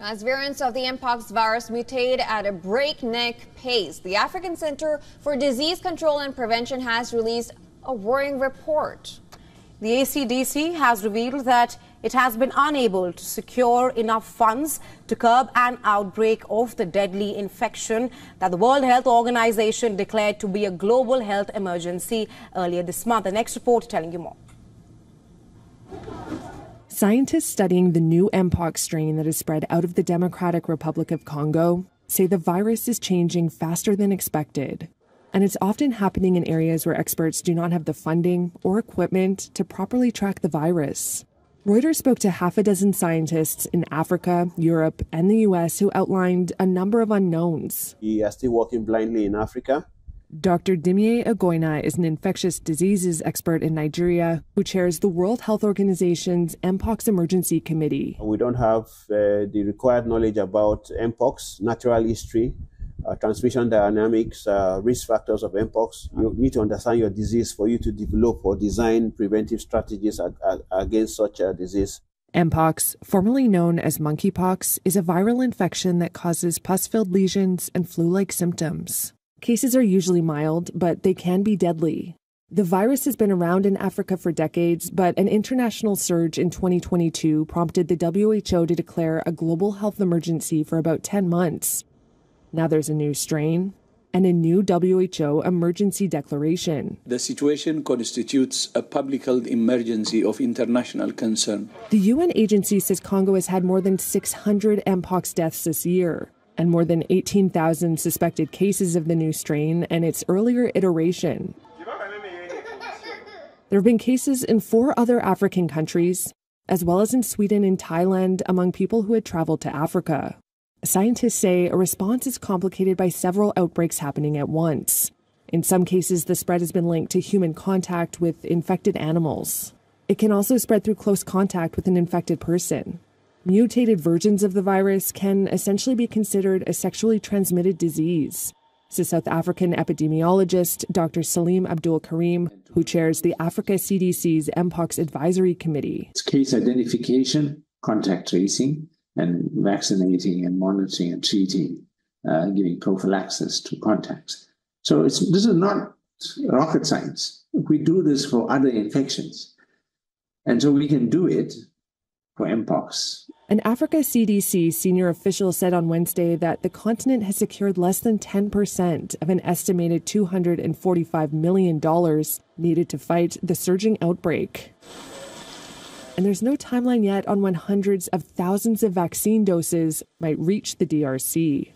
As variants of the Mpox virus mutate at a breakneck pace, the African Center for Disease Control and Prevention has released a worrying report. The ACDC has revealed that it has been unable to secure enough funds to curb an outbreak of the deadly infection that the World Health Organization declared to be a global health emergency earlier this month. The next report telling you more. Scientists studying the new Mpox strain that has spread out of the Democratic Republic of Congo say the virus is changing faster than expected. And it's often happening in areas where experts do not have the funding or equipment to properly track the virus. Reuters spoke to half a dozen scientists in Africa, Europe, and the US who outlined a number of unknowns. We are still working blindly in Africa. Dr. Dimie Ogoina is an infectious diseases expert in Nigeria who chairs the World Health Organization's Mpox Emergency Committee. We don't have uh, the required knowledge about Mpox, natural history, uh, transmission dynamics, uh, risk factors of Mpox. You need to understand your disease for you to develop or design preventive strategies ag- ag- against such a disease. Mpox, formerly known as monkeypox, is a viral infection that causes pus filled lesions and flu like symptoms. Cases are usually mild, but they can be deadly. The virus has been around in Africa for decades, but an international surge in 2022 prompted the WHO to declare a global health emergency for about 10 months. Now there's a new strain and a new WHO emergency declaration. The situation constitutes a public health emergency of international concern. The UN agency says Congo has had more than 600 Mpox deaths this year and more than 18,000 suspected cases of the new strain and its earlier iteration. There have been cases in four other African countries, as well as in Sweden and Thailand among people who had traveled to Africa. Scientists say a response is complicated by several outbreaks happening at once. In some cases, the spread has been linked to human contact with infected animals. It can also spread through close contact with an infected person. Mutated versions of the virus can essentially be considered a sexually transmitted disease, says South African epidemiologist Dr. Salim Abdool Karim, who chairs the Africa CDC's Mpox Advisory Committee. It's case identification, contact tracing, and vaccinating and monitoring and treating, uh, giving prophylaxis to contacts. So this is not rocket science. We do this for other infections. And so we can do it for Mpox. An Africa CDC senior official said on Wednesday that the continent has secured less than 10% of an estimated $245 million needed to fight the surging outbreak and there's no timeline yet on when hundreds of thousands of vaccine doses might reach the DRC.